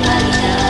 la la la